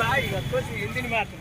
ಬಾಯಿ ಕೊಸಿ ಹಿಂದಿನ ಮಾತು